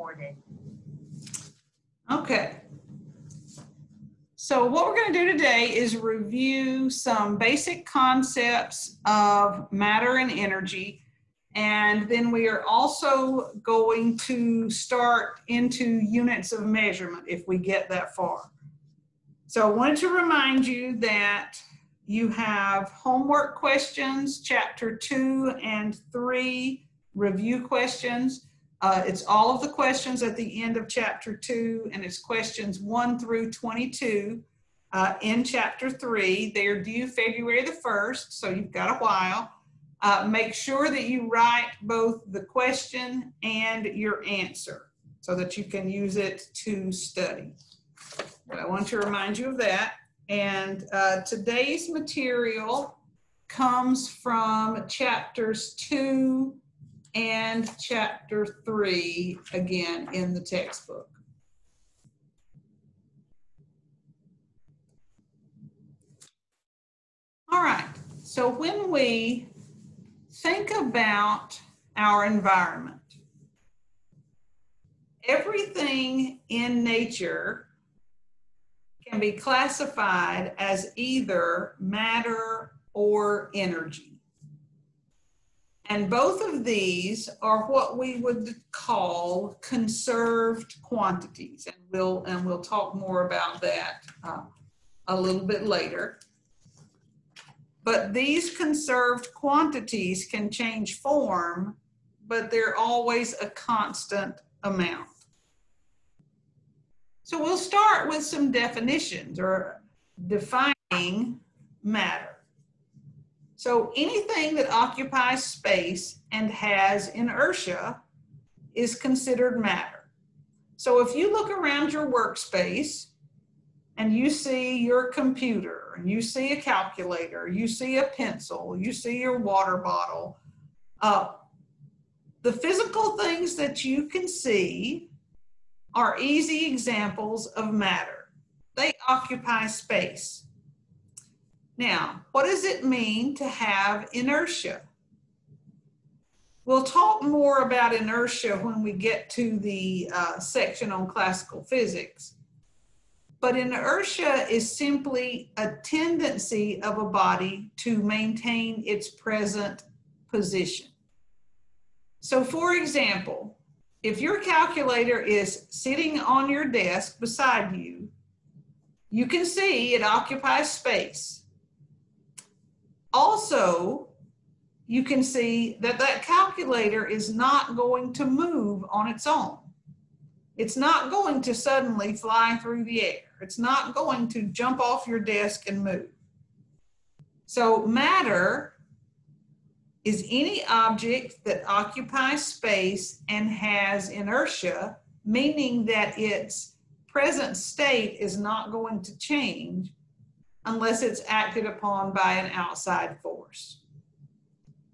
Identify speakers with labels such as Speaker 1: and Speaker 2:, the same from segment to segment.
Speaker 1: recorded.
Speaker 2: Okay. So what we're going to do today is review some basic concepts of matter and energy. And then we are also going to start into units of measurement if we get that far. So I wanted to remind you that you have homework questions, chapter two and three review questions. Uh, it's all of the questions at the end of chapter two, and it's questions one through 22 uh, in chapter three. They are due February the 1st, so you've got a while. Uh, make sure that you write both the question and your answer so that you can use it to study. But I want to remind you of that. And uh, today's material comes from chapters two and chapter three, again, in the textbook. All right, so when we think about our environment, everything in nature can be classified as either matter or energy. And both of these are what we would call conserved quantities. And we'll, and we'll talk more about that uh, a little bit later. But these conserved quantities can change form, but they're always a constant amount. So we'll start with some definitions or defining matter. So anything that occupies space and has inertia is considered matter. So if you look around your workspace and you see your computer and you see a calculator, you see a pencil, you see your water bottle, uh, the physical things that you can see are easy examples of matter. They occupy space. Now, what does it mean to have inertia? We'll talk more about inertia when we get to the uh, section on classical physics. But inertia is simply a tendency of a body to maintain its present position. So, for example, if your calculator is sitting on your desk beside you, you can see it occupies space also, you can see that that calculator is not going to move on its own. It's not going to suddenly fly through the air. It's not going to jump off your desk and move. So matter is any object that occupies space and has inertia, meaning that its present state is not going to change unless it's acted upon by an outside force.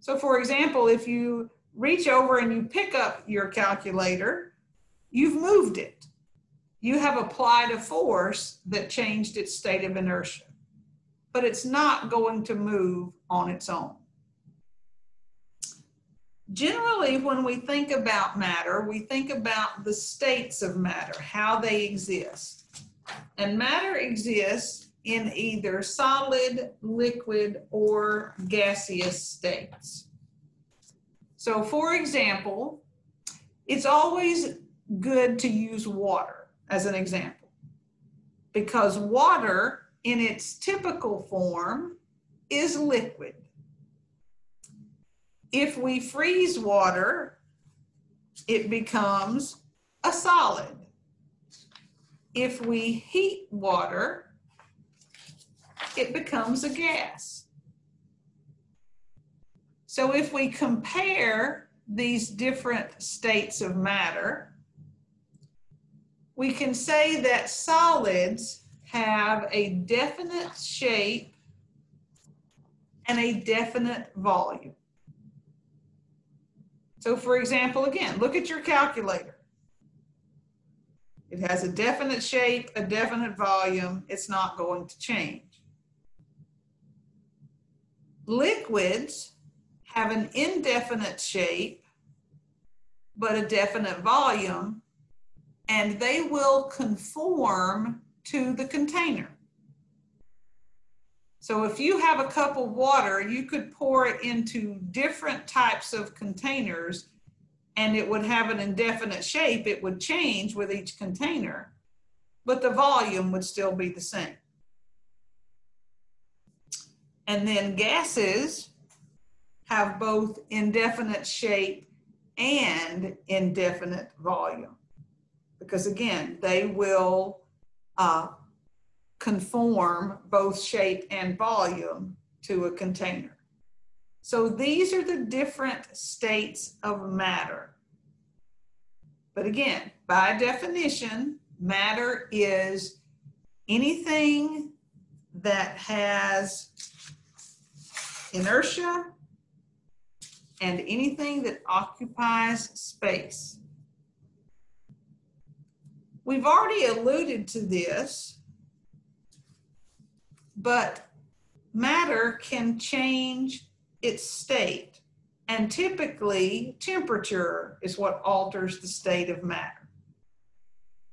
Speaker 2: So for example, if you reach over and you pick up your calculator, you've moved it. You have applied a force that changed its state of inertia, but it's not going to move on its own. Generally, when we think about matter, we think about the states of matter, how they exist. And matter exists in either solid, liquid, or gaseous states. So for example, it's always good to use water as an example because water in its typical form is liquid. If we freeze water, it becomes a solid. If we heat water, it becomes a gas. So if we compare these different states of matter, we can say that solids have a definite shape and a definite volume. So for example, again, look at your calculator. It has a definite shape, a definite volume. It's not going to change. Liquids have an indefinite shape, but a definite volume, and they will conform to the container. So if you have a cup of water, you could pour it into different types of containers and it would have an indefinite shape. It would change with each container, but the volume would still be the same. And then gases have both indefinite shape and indefinite volume. Because again, they will uh, conform both shape and volume to a container. So these are the different states of matter. But again, by definition, matter is anything that has inertia and anything that occupies space. We've already alluded to this, but matter can change its state. And typically, temperature is what alters the state of matter.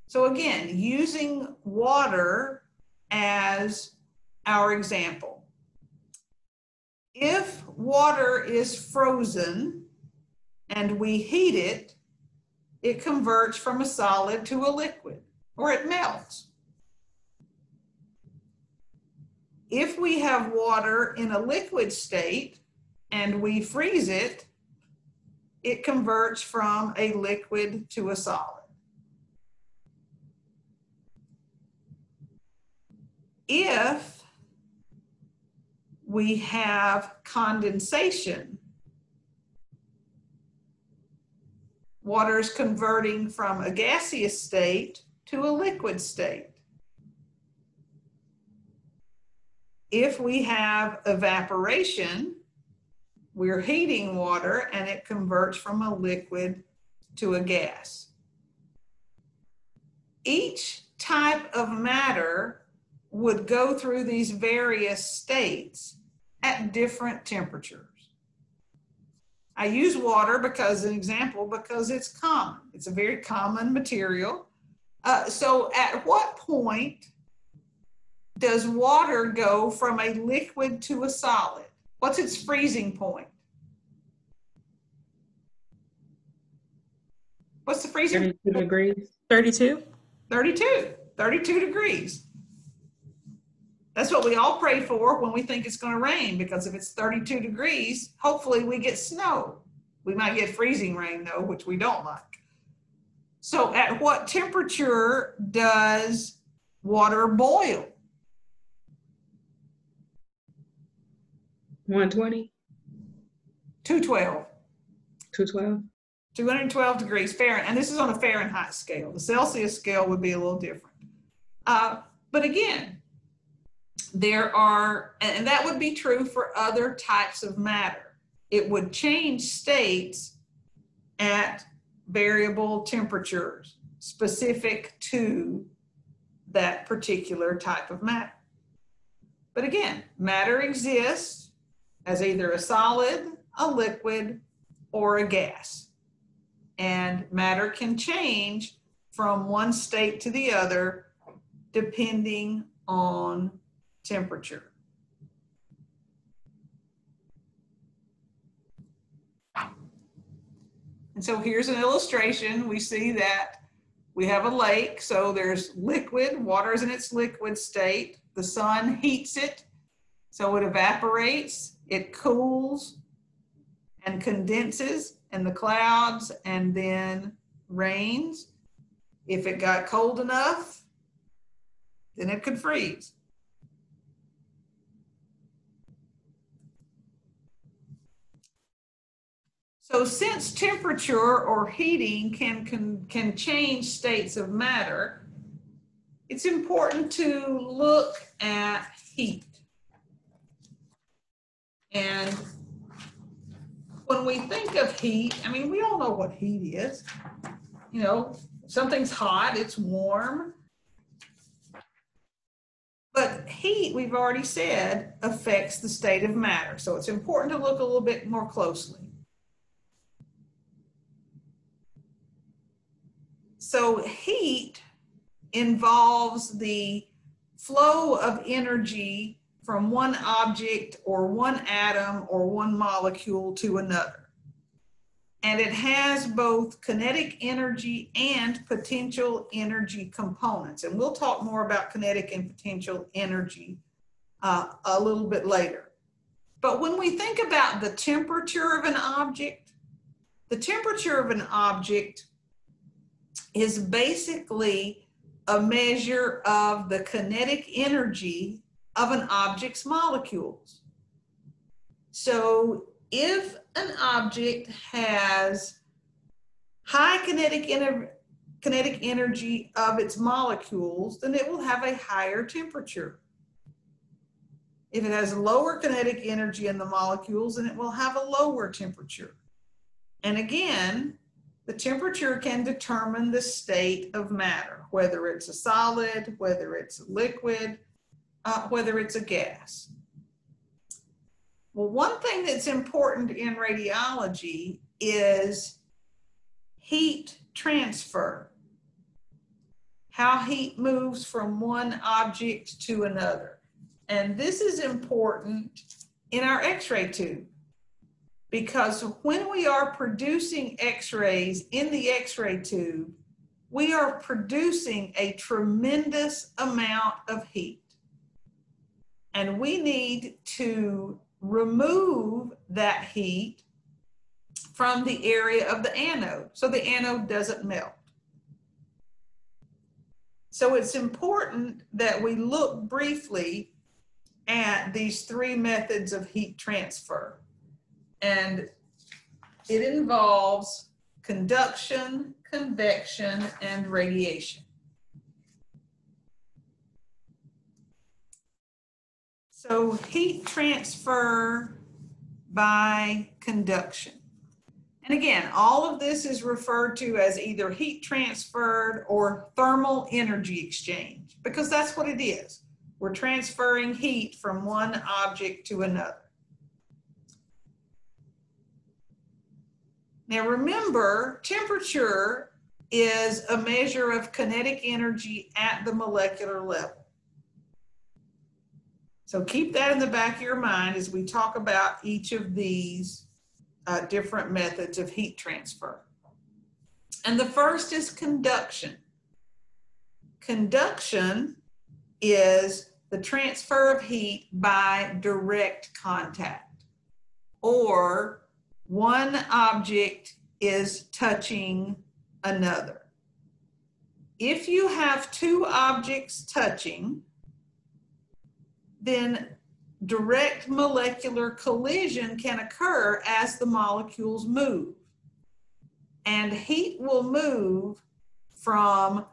Speaker 2: So, again, using water as our example. If water is frozen and we heat it, it converts from a solid to a liquid or it melts. If we have water in a liquid state and we freeze it, it converts from a liquid to a solid. If we have condensation. Water is converting from a gaseous state to a liquid state. If we have evaporation, we're heating water and it converts from a liquid to a gas. Each type of matter would go through these various states at different temperatures. I use water because an example because it's common. It's a very common material. Uh, so at what point does water go from a liquid to a solid? What's its freezing point? What's the freezing?
Speaker 1: 32 degrees. 32?
Speaker 2: 32. 32 degrees. That's what we all pray for when we think it's going to rain because if it's 32 degrees, hopefully we get snow. We might get freezing rain though, which we don't like. So, at what temperature does water boil?
Speaker 1: 120?
Speaker 2: 212.
Speaker 1: 212?
Speaker 2: 212 degrees Fahrenheit. And this is on a Fahrenheit scale. The Celsius scale would be a little different. Uh, but again, there are, and that would be true for other types of matter. It would change states at variable temperatures specific to that particular type of matter. But again, matter exists as either a solid, a liquid, or a gas. And matter can change from one state to the other depending on temperature. And so here's an illustration. We see that we have a lake. So there's liquid, water is in its liquid state. The sun heats it, so it evaporates, it cools and condenses in the clouds and then rains. If it got cold enough, then it could freeze. So since temperature or heating can, can, can change states of matter, it's important to look at heat. And when we think of heat, I mean, we all know what heat is. You know, something's hot, it's warm. But heat, we've already said, affects the state of matter. So it's important to look a little bit more closely. So heat involves the flow of energy from one object or one atom or one molecule to another. And it has both kinetic energy and potential energy components. And we'll talk more about kinetic and potential energy uh, a little bit later. But when we think about the temperature of an object, the temperature of an object is basically a measure of the kinetic energy of an object's molecules. So if an object has high kinetic, ener kinetic energy of its molecules, then it will have a higher temperature. If it has lower kinetic energy in the molecules, then it will have a lower temperature. And again, the temperature can determine the state of matter, whether it's a solid, whether it's a liquid, uh, whether it's a gas. Well, one thing that's important in radiology is heat transfer, how heat moves from one object to another. And this is important in our x-ray tube because when we are producing x-rays in the x-ray tube, we are producing a tremendous amount of heat. And we need to remove that heat from the area of the anode so the anode doesn't melt. So it's important that we look briefly at these three methods of heat transfer. And it involves conduction, convection, and radiation. So heat transfer by conduction. And again, all of this is referred to as either heat transferred or thermal energy exchange because that's what it is. We're transferring heat from one object to another. Now remember, temperature is a measure of kinetic energy at the molecular level. So keep that in the back of your mind as we talk about each of these uh, different methods of heat transfer. And the first is conduction. Conduction is the transfer of heat by direct contact or one object is touching another. If you have two objects touching, then direct molecular collision can occur as the molecules move. And heat will move from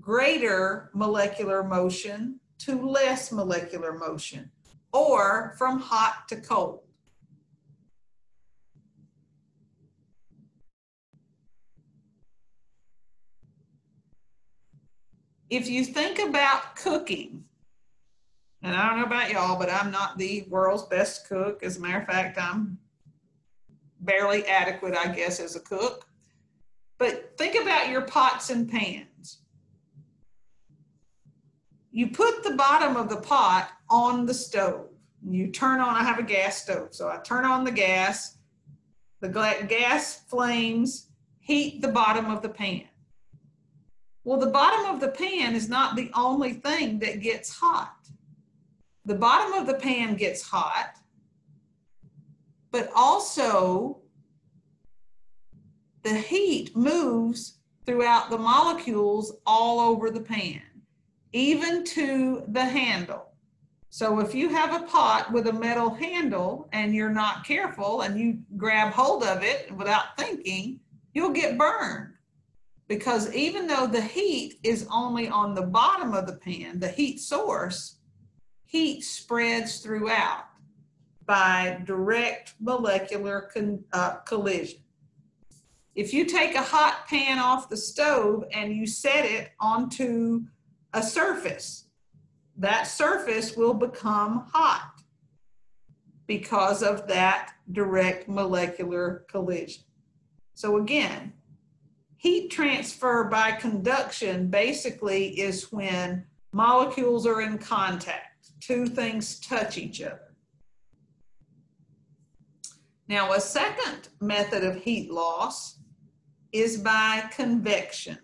Speaker 2: greater molecular motion to less molecular motion, or from hot to cold. If you think about cooking, and I don't know about y'all, but I'm not the world's best cook. As a matter of fact, I'm barely adequate, I guess, as a cook. But think about your pots and pans. You put the bottom of the pot on the stove. You turn on, I have a gas stove, so I turn on the gas. The gas flames heat the bottom of the pan. Well, the bottom of the pan is not the only thing that gets hot. The bottom of the pan gets hot, but also the heat moves throughout the molecules all over the pan, even to the handle. So if you have a pot with a metal handle and you're not careful and you grab hold of it without thinking, you'll get burned because even though the heat is only on the bottom of the pan, the heat source, heat spreads throughout by direct molecular uh, collision. If you take a hot pan off the stove and you set it onto a surface, that surface will become hot because of that direct molecular collision. So again, heat transfer by conduction basically is when molecules are in contact, two things touch each other. Now, a second method of heat loss is by convection.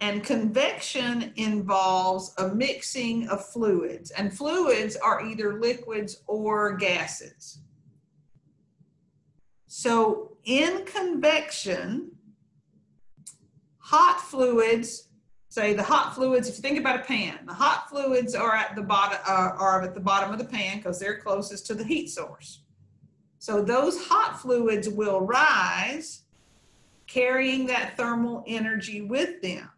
Speaker 2: And convection involves a mixing of fluids, and fluids are either liquids or gases. So, in convection, hot fluids, say the hot fluids, if you think about a pan, the hot fluids are at the bottom uh, are at the bottom of the pan because they're closest to the heat source. So those hot fluids will rise, carrying that thermal energy with them.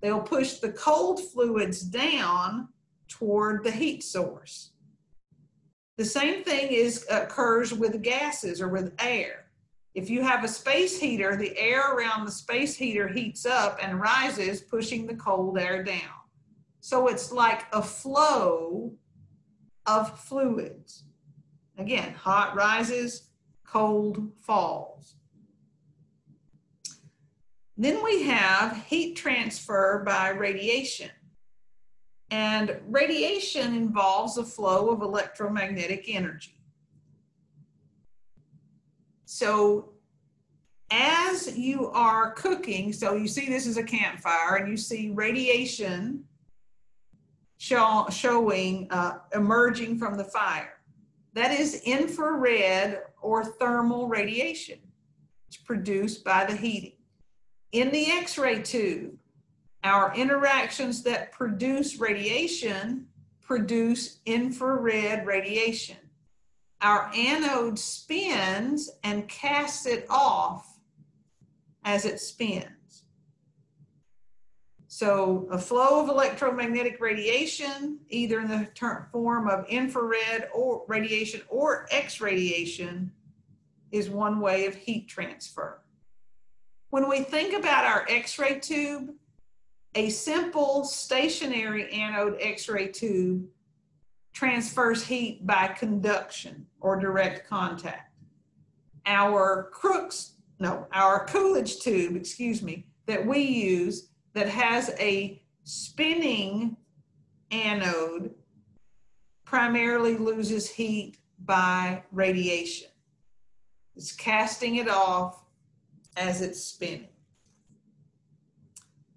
Speaker 2: They'll push the cold fluids down toward the heat source. The same thing is occurs with gases or with air. If you have a space heater, the air around the space heater heats up and rises, pushing the cold air down. So it's like a flow of fluids. Again, hot rises, cold falls. Then we have heat transfer by radiation. And radiation involves a flow of electromagnetic energy. So as you are cooking, so you see this is a campfire and you see radiation show, showing, uh, emerging from the fire. That is infrared or thermal radiation. It's produced by the heating. In the X-ray tube, our interactions that produce radiation produce infrared radiation. Our anode spins and casts it off as it spins. So a flow of electromagnetic radiation, either in the form of infrared or radiation or X radiation, is one way of heat transfer. When we think about our X-ray tube, a simple stationary anode X-ray tube transfers heat by conduction or direct contact. Our Crookes, no, our Coolidge tube, excuse me, that we use that has a spinning anode primarily loses heat by radiation. It's casting it off as it's spinning.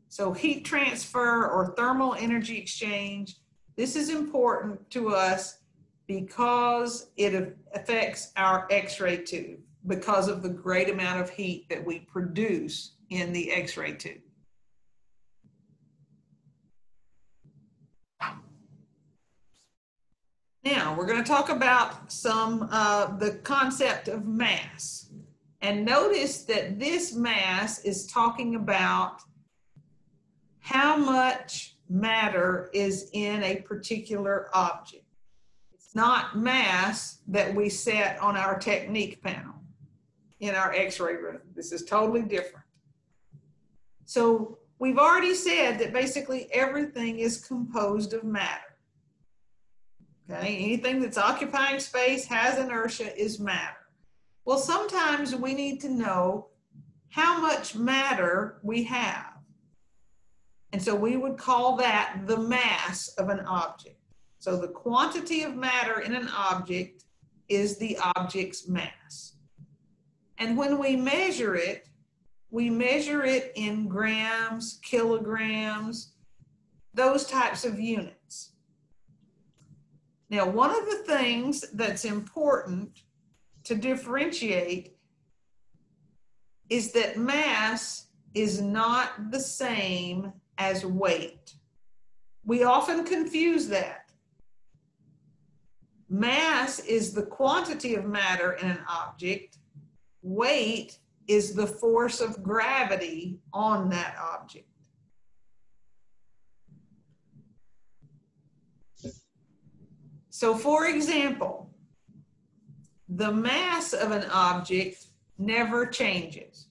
Speaker 2: So heat transfer or thermal energy exchange, this is important to us because it affects our x-ray tube because of the great amount of heat that we produce in the x-ray tube. Now, we're going to talk about some, uh, the concept of mass. And notice that this mass is talking about how much matter is in a particular object. It's not mass that we set on our technique panel in our x-ray room. This is totally different. So we've already said that basically everything is composed of matter. Okay, anything that's occupying space has inertia is matter. Well, sometimes we need to know how much matter we have. And so we would call that the mass of an object. So the quantity of matter in an object is the object's mass. And when we measure it, we measure it in grams, kilograms, those types of units. Now, one of the things that's important to differentiate is that mass is not the same as weight. We often confuse that. Mass is the quantity of matter in an object. Weight is the force of gravity on that object. So for example, the mass of an object never changes.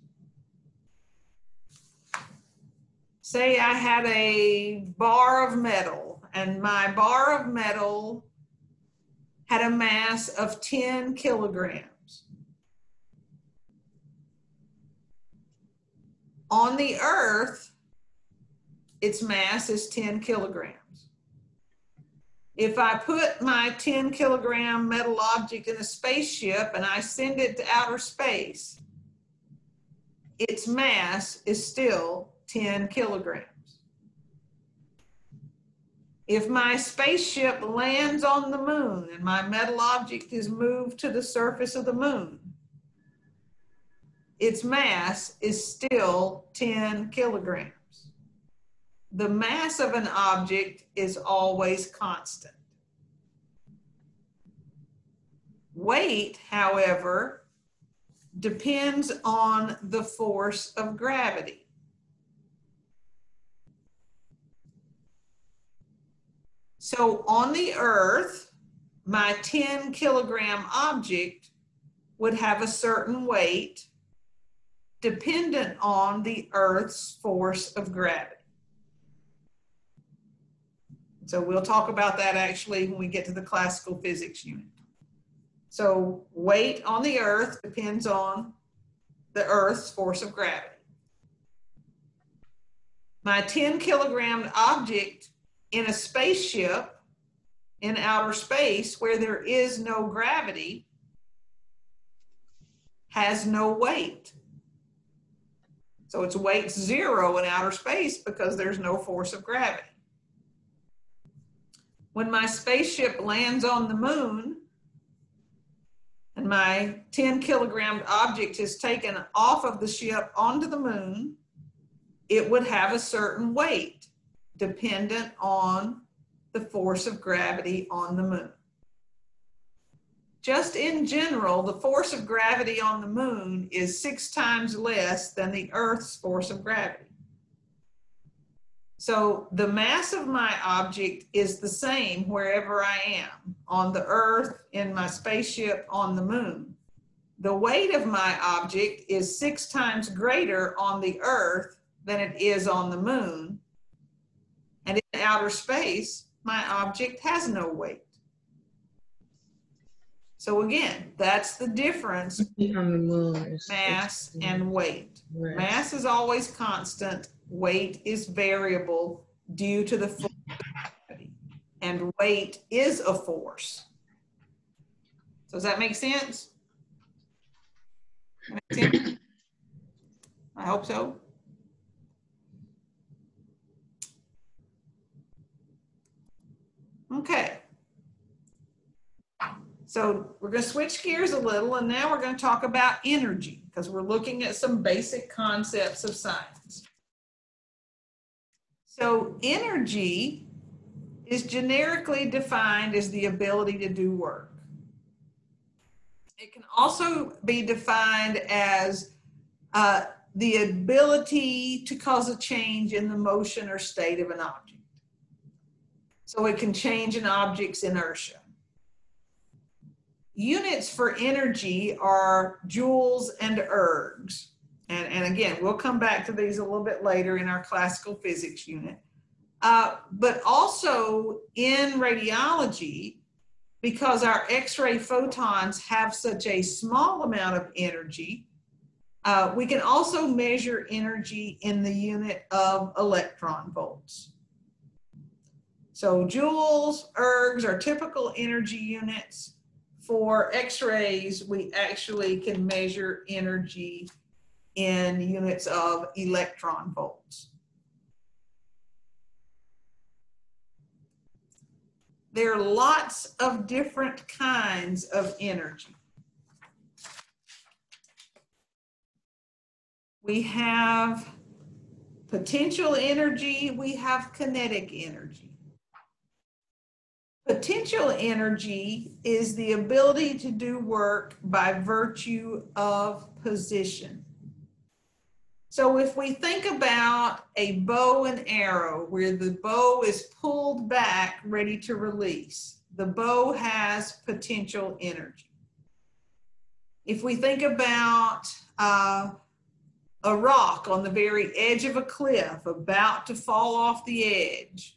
Speaker 2: Say I had a bar of metal and my bar of metal had a mass of 10 kilograms. on the Earth, its mass is 10 kilograms. If I put my 10 kilogram metal object in a spaceship and I send it to outer space, its mass is still 10 kilograms. If my spaceship lands on the moon and my metal object is moved to the surface of the moon, its mass is still 10 kilograms. The mass of an object is always constant. Weight, however, depends on the force of gravity. So on the earth, my 10 kilogram object would have a certain weight dependent on the earth's force of gravity. So we'll talk about that actually when we get to the classical physics unit. So weight on the earth depends on the earth's force of gravity. My 10 kilogram object in a spaceship in outer space where there is no gravity has no weight. So its weight's zero in outer space because there's no force of gravity. When my spaceship lands on the moon and my 10 kilogram object is taken off of the ship onto the moon, it would have a certain weight dependent on the force of gravity on the moon. Just in general, the force of gravity on the moon is six times less than the Earth's force of gravity. So the mass of my object is the same wherever I am, on the Earth, in my spaceship, on the moon. The weight of my object is six times greater on the Earth than it is on the moon and in outer space, my object has no weight. So again, that's the difference
Speaker 1: the
Speaker 2: mass and weight.
Speaker 1: Right.
Speaker 2: Mass is always constant, weight is variable due to the force. And weight is a force. So does that make sense? Make sense? I hope so. Okay. So we're going to switch gears a little and now we're going to talk about energy because we're looking at some basic concepts of science. So energy is generically defined as the ability to do work. It can also be defined as uh, the ability to cause a change in the motion or state of an object. So it can change an object's inertia. Units for energy are joules and ergs. And, and again, we'll come back to these a little bit later in our classical physics unit. Uh, but also in radiology, because our X-ray photons have such a small amount of energy, uh, we can also measure energy in the unit of electron volts. So joules, ergs are typical energy units. For x-rays, we actually can measure energy in units of electron volts. There are lots of different kinds of energy. We have potential energy, we have kinetic energy. Potential energy is the ability to do work by virtue of position. So if we think about a bow and arrow where the bow is pulled back, ready to release, the bow has potential energy. If we think about uh, a rock on the very edge of a cliff about to fall off the edge,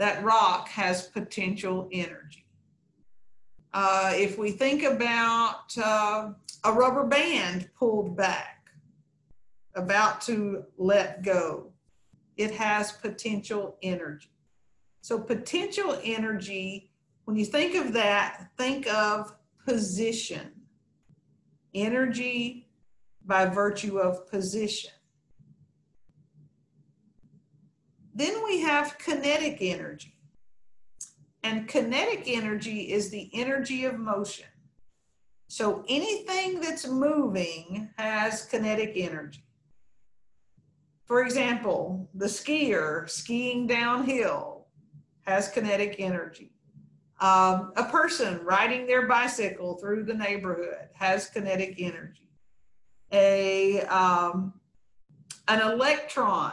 Speaker 2: that rock has potential energy. Uh, if we think about uh, a rubber band pulled back, about to let go. It has potential energy. So, potential energy, when you think of that, think of position, energy by virtue of position. Then we have kinetic energy. And kinetic energy is the energy of motion. So anything that's moving has kinetic energy. For example, the skier skiing downhill has kinetic energy. Um, a person riding their bicycle through the neighborhood has kinetic energy. A um, an electron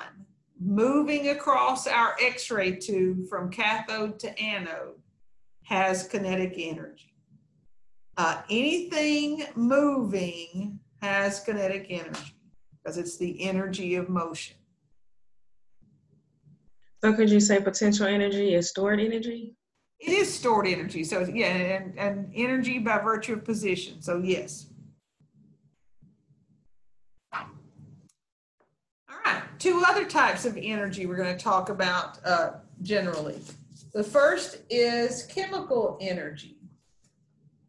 Speaker 2: moving across our X-ray tube from cathode to anode has kinetic energy. Uh, anything moving has kinetic energy because it's the energy of motion.
Speaker 1: So could you say potential energy is stored energy?
Speaker 2: It is stored energy. So yeah, and, and energy by virtue of position. So yes. All right, two other types of energy we're going to talk about uh, generally. The first is chemical energy.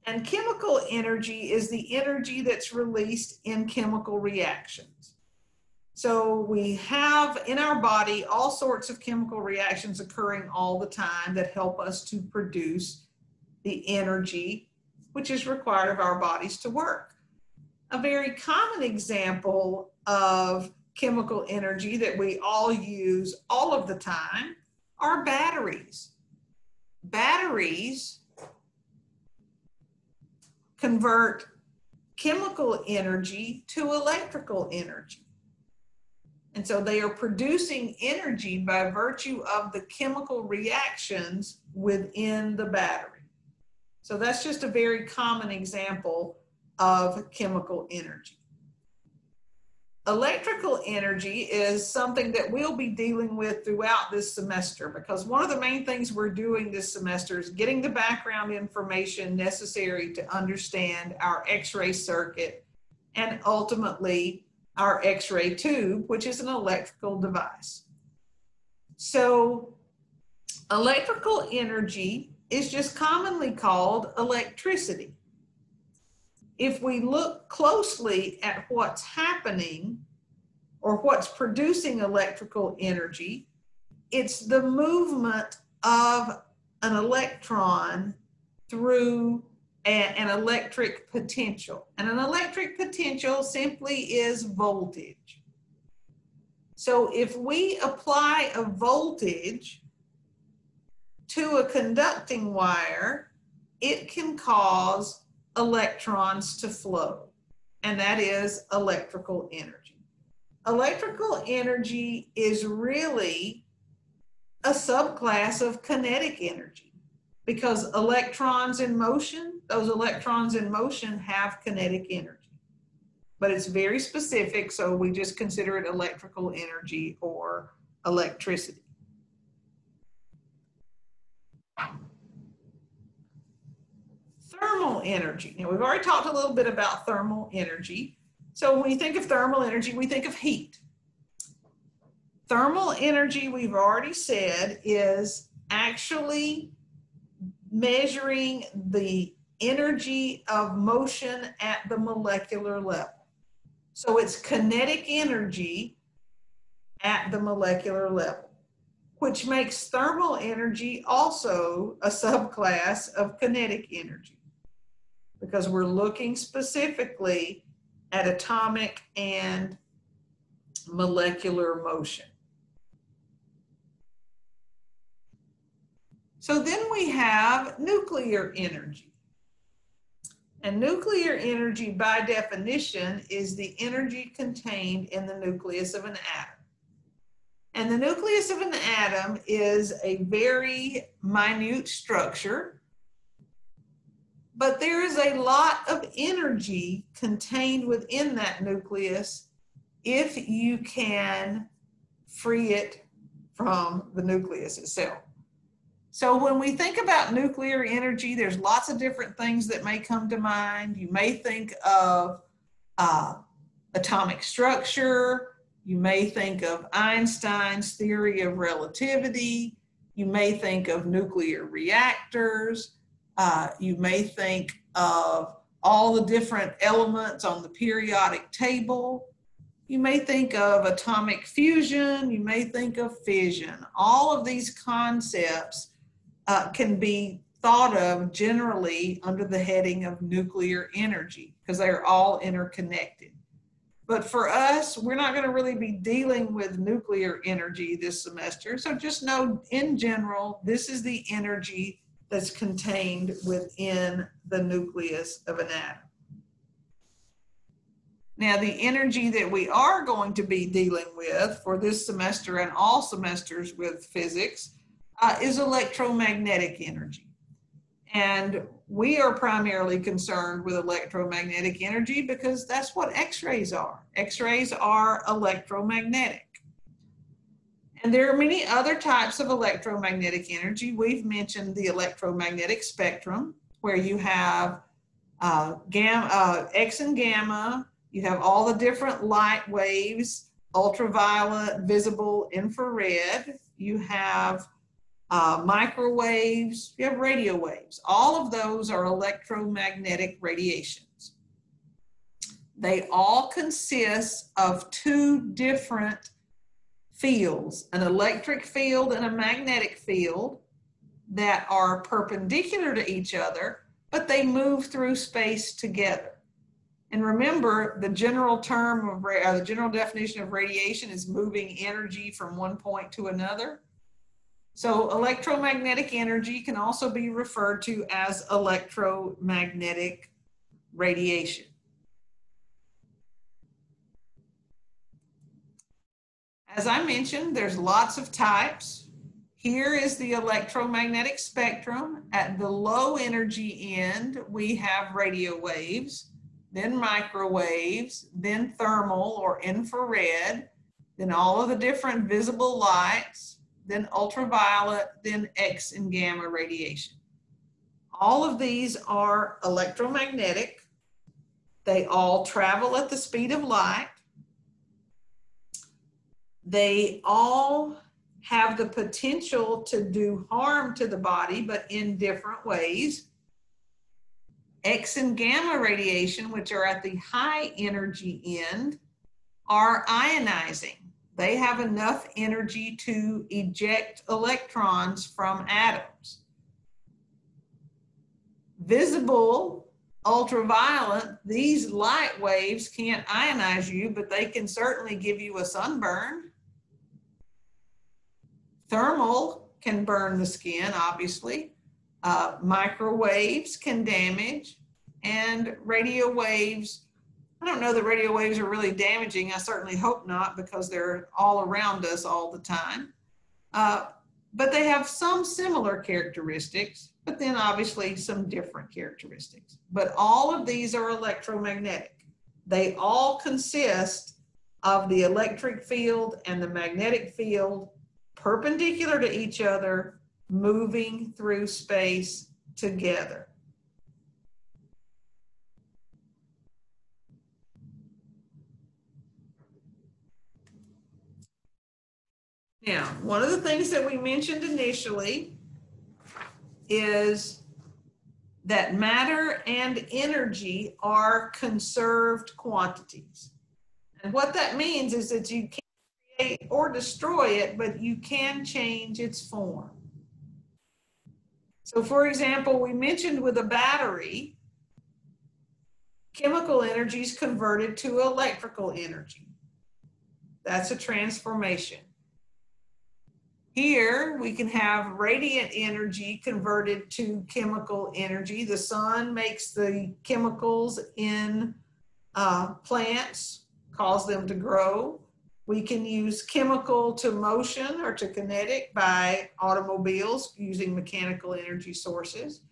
Speaker 2: And chemical energy is the energy that's released in chemical reactions. So we have in our body all sorts of chemical reactions occurring all the time that help us to produce the energy which is required of our bodies to work. A very common example of chemical energy that we all use all of the time are batteries. Batteries convert chemical energy to electrical energy. And so they are producing energy by virtue of the chemical reactions within the battery. So that's just a very common example of chemical energy. Electrical energy is something that we'll be dealing with throughout this semester because one of the main things we're doing this semester is getting the background information necessary to understand our X-ray circuit and ultimately our X-ray tube, which is an electrical device. So electrical energy is just commonly called electricity if we look closely at what's happening or what's producing electrical energy, it's the movement of an electron through a, an electric potential. And an electric potential simply is voltage. So if we apply a voltage to a conducting wire, it can cause electrons to flow, and that is electrical energy. Electrical energy is really a subclass of kinetic energy because electrons in motion, those electrons in motion have kinetic energy. But it's very specific, so we just consider it electrical energy or electricity. Thermal energy. Now, we've already talked a little bit about thermal energy. So when you think of thermal energy, we think of heat. Thermal energy, we've already said, is actually measuring the energy of motion at the molecular level. So it's kinetic energy at the molecular level, which makes thermal energy also a subclass of kinetic energy because we're looking specifically at atomic and molecular motion. So then we have nuclear energy. And nuclear energy, by definition, is the energy contained in the nucleus of an atom. And the nucleus of an atom is a very minute structure but there is a lot of energy contained within that nucleus if you can free it from the nucleus itself. So when we think about nuclear energy, there's lots of different things that may come to mind. You may think of uh, atomic structure. You may think of Einstein's theory of relativity. You may think of nuclear reactors. Uh, you may think of all the different elements on the periodic table. You may think of atomic fusion. You may think of fission. All of these concepts uh, can be thought of generally under the heading of nuclear energy because they are all interconnected. But for us, we're not going to really be dealing with nuclear energy this semester. So just know in general, this is the energy that's contained within the nucleus of an atom. Now, the energy that we are going to be dealing with for this semester and all semesters with physics uh, is electromagnetic energy. And we are primarily concerned with electromagnetic energy because that's what X-rays are. X-rays are electromagnetic. And there are many other types of electromagnetic energy. We've mentioned the electromagnetic spectrum, where you have uh, gamma, uh, X and gamma, you have all the different light waves, ultraviolet, visible, infrared. You have uh, microwaves, you have radio waves. All of those are electromagnetic radiations. They all consist of two different fields, an electric field and a magnetic field that are perpendicular to each other, but they move through space together. And remember, the general term of uh, the general definition of radiation is moving energy from one point to another. So electromagnetic energy can also be referred to as electromagnetic radiation. As I mentioned, there's lots of types. Here is the electromagnetic spectrum. At the low energy end, we have radio waves, then microwaves, then thermal or infrared, then all of the different visible lights, then ultraviolet, then X and gamma radiation. All of these are electromagnetic. They all travel at the speed of light. They all have the potential to do harm to the body, but in different ways. X and gamma radiation, which are at the high energy end, are ionizing they have enough energy to eject electrons from atoms. Visible ultraviolet, these light waves can't ionize you, but they can certainly give you a sunburn. Thermal can burn the skin, obviously. Uh, microwaves can damage, and radio waves I don't know that radio waves are really damaging. I certainly hope not because they're all around us all the time. Uh, but they have some similar characteristics, but then obviously some different characteristics. But all of these are electromagnetic. They all consist of the electric field and the magnetic field perpendicular to each other, moving through space together. Now, one of the things that we mentioned initially is that matter and energy are conserved quantities. And what that means is that you can't create or destroy it, but you can change its form. So for example, we mentioned with a battery, chemical energy is converted to electrical energy. That's a transformation. Here we can have radiant energy converted to chemical energy. The sun makes the chemicals in uh, plants, cause them to grow. We can use chemical to motion or to kinetic by automobiles using mechanical energy sources.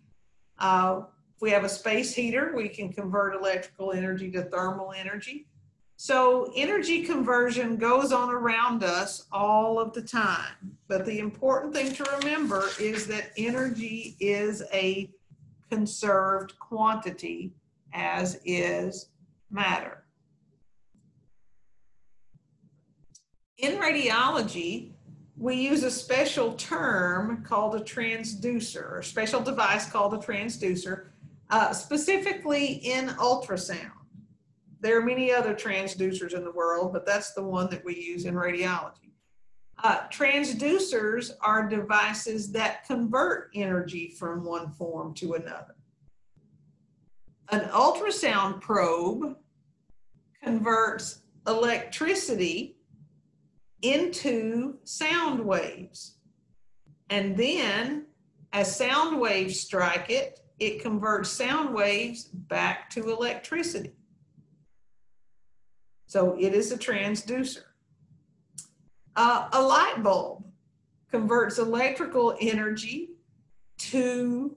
Speaker 2: Uh, if we have a space heater, we can convert electrical energy to thermal energy. So energy conversion goes on around us all of the time. But the important thing to remember is that energy is a conserved quantity, as is matter. In radiology, we use a special term called a transducer, or special device called a transducer, uh, specifically in ultrasound. There are many other transducers in the world, but that's the one that we use in radiology. Uh, transducers are devices that convert energy from one form to another. An ultrasound probe converts electricity into sound waves. And then as sound waves strike it, it converts sound waves back to electricity. So it is a transducer. Uh, a light bulb converts electrical energy to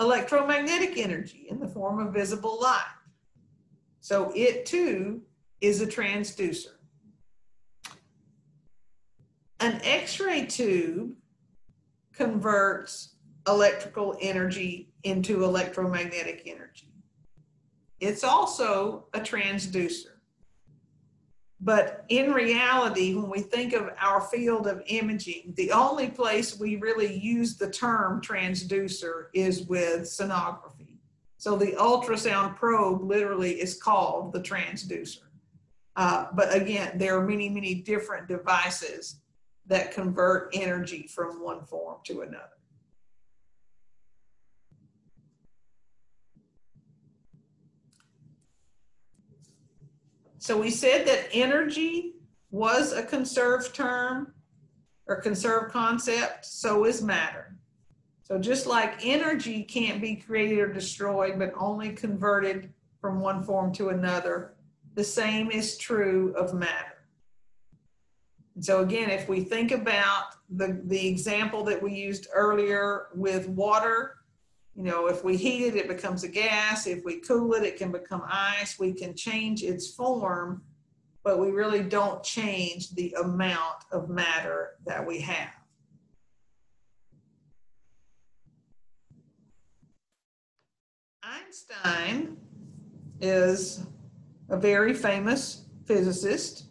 Speaker 2: electromagnetic energy in the form of visible light. So it too is a transducer. An X-ray tube converts electrical energy into electromagnetic energy. It's also a transducer. But in reality, when we think of our field of imaging, the only place we really use the term transducer is with sonography. So the ultrasound probe literally is called the transducer. Uh, but again, there are many, many different devices that convert energy from one form to another. So we said that energy was a conserved term or conserved concept, so is matter. So just like energy can't be created or destroyed, but only converted from one form to another, the same is true of matter. And so again, if we think about the, the example that we used earlier with water, you know, if we heat it, it becomes a gas. If we cool it, it can become ice. We can change its form, but we really don't change the amount of matter that we have. Einstein is a very famous physicist,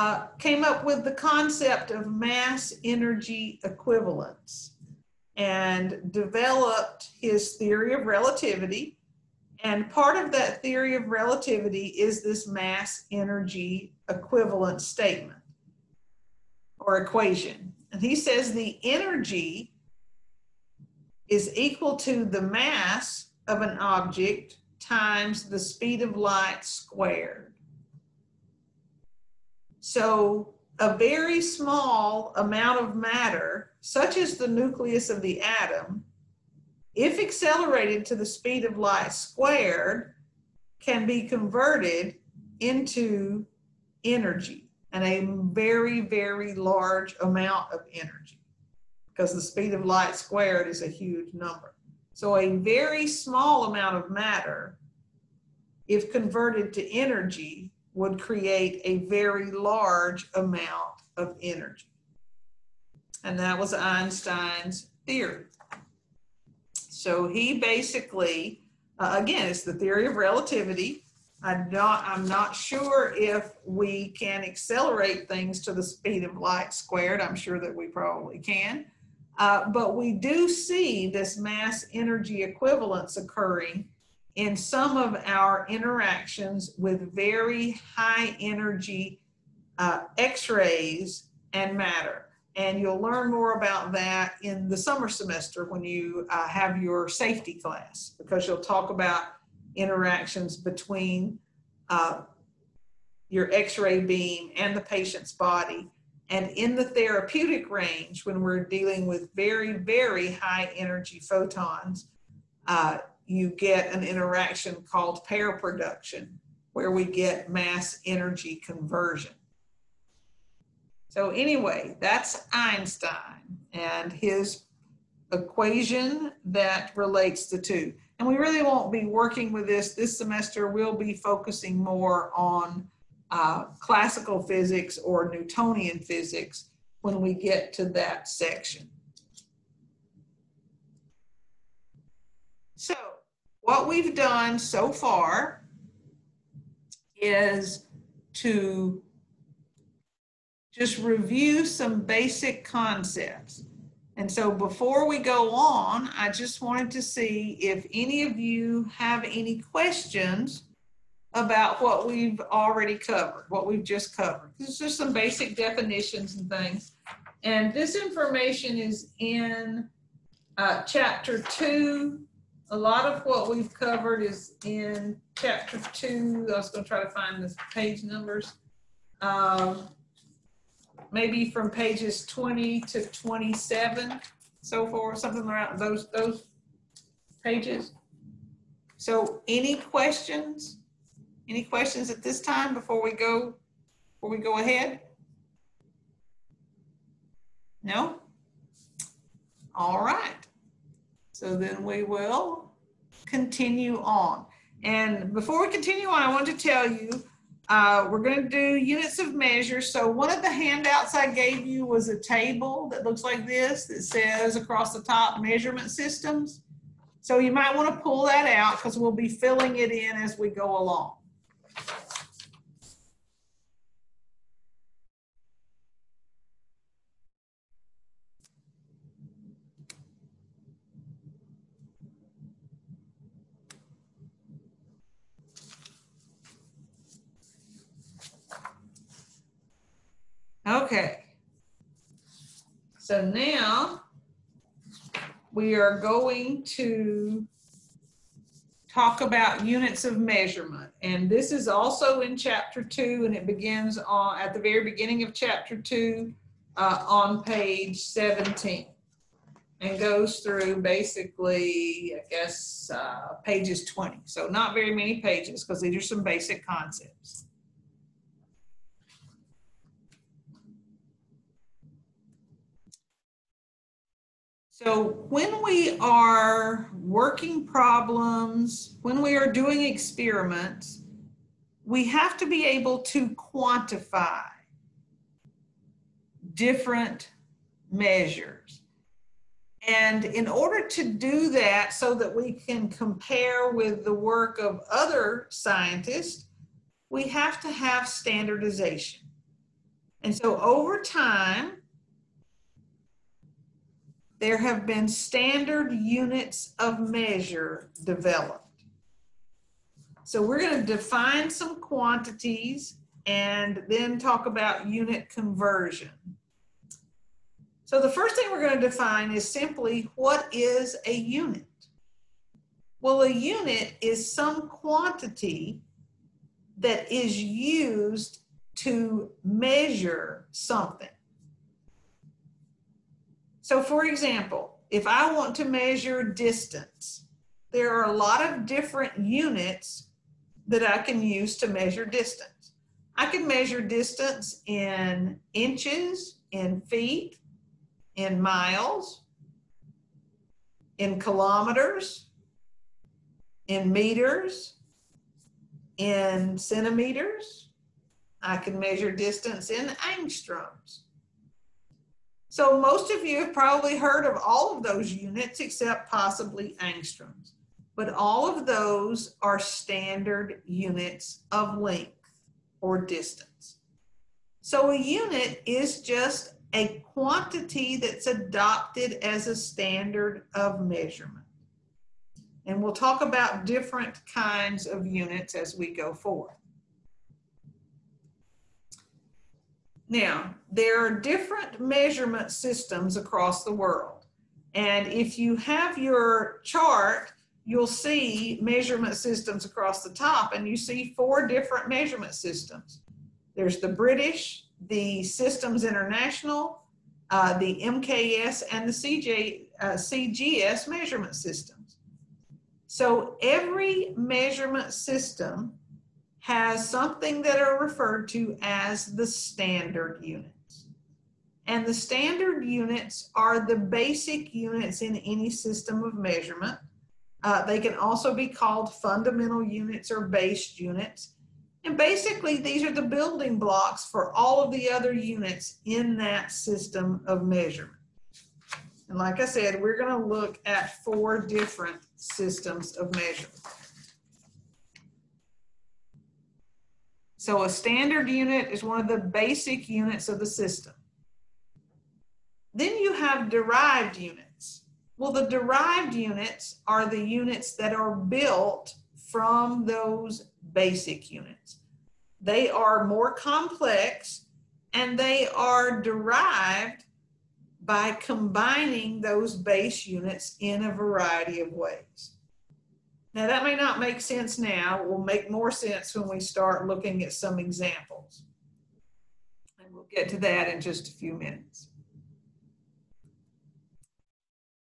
Speaker 2: uh, came up with the concept of mass energy equivalence and developed his theory of relativity. And part of that theory of relativity is this mass energy equivalent statement or equation. And he says the energy is equal to the mass of an object times the speed of light squared. So a very small amount of matter, such as the nucleus of the atom, if accelerated to the speed of light squared, can be converted into energy and a very, very large amount of energy because the speed of light squared is a huge number. So a very small amount of matter, if converted to energy, would create a very large amount of energy. And that was Einstein's theory. So he basically, uh, again, it's the theory of relativity. I'm not, I'm not sure if we can accelerate things to the speed of light squared. I'm sure that we probably can. Uh, but we do see this mass energy equivalence occurring in some of our interactions with very high energy uh, x-rays and matter. And you'll learn more about that in the summer semester when you uh, have your safety class, because you'll talk about interactions between uh, your x-ray beam and the patient's body. And in the therapeutic range, when we're dealing with very, very high energy photons, uh, you get an interaction called pair production, where we get mass energy conversion. So anyway, that's Einstein and his equation that relates the two. And we really won't be working with this this semester. We'll be focusing more on uh, classical physics or Newtonian physics when we get to that section. So what we've done so far is to just review some basic concepts. And so before we go on, I just wanted to see if any of you have any questions about what we've already covered, what we've just covered. This is just some basic definitions and things. And this information is in uh, chapter two. A lot of what we've covered is in chapter two. I was going to try to find the page numbers. Um, maybe from pages 20 to 27, so forth, something around those those pages. So, any questions? Any questions at this time before we go before we go ahead? No? All right. So then we will continue on. And before we continue on, I want to tell you uh, we're going to do units of measure. So one of the handouts I gave you was a table that looks like this that says across the top measurement systems. So you might want to pull that out because we'll be filling it in as we go along. Okay. So now we are going to talk about units of measurement. And this is also in chapter two, and it begins on at the very beginning of chapter two uh, on page 17 and goes through basically, I guess, uh, pages 20. So not very many pages because these are some basic concepts. So when we are working problems, when we are doing experiments, we have to be able to quantify different measures. And in order to do that so that we can compare with the work of other scientists, we have to have standardization. And so over time, there have been standard units of measure developed. So we're going to define some quantities and then talk about unit conversion. So the first thing we're going to define is simply what is a unit? Well, a unit is some quantity that is used to measure something. So for example, if I want to measure distance, there are a lot of different units that I can use to measure distance. I can measure distance in inches, in feet, in miles, in kilometers, in meters, in centimeters. I can measure distance in angstroms. So most of you have probably heard of all of those units except possibly angstroms. But all of those are standard units of length or distance. So a unit is just a quantity that's adopted as a standard of measurement. And we'll talk about different kinds of units as we go forward. Now, there are different measurement systems across the world. And if you have your chart, you'll see measurement systems across the top, and you see four different measurement systems. There's the British, the Systems International, uh, the MKS, and the CJ, uh, CGS measurement systems. So every measurement system has something that are referred to as the standard units. And the standard units are the basic units in any system of measurement. Uh, they can also be called fundamental units or base units. And basically, these are the building blocks for all of the other units in that system of measurement. And like I said, we're going to look at four different systems of measurement. So a standard unit is one of the basic units of the system. Then you have derived units. Well, the derived units are the units that are built from those basic units. They are more complex and they are derived by combining those base units in a variety of ways. Now that may not make sense now, will make more sense when we start looking at some examples. And we'll get to that in just a few minutes.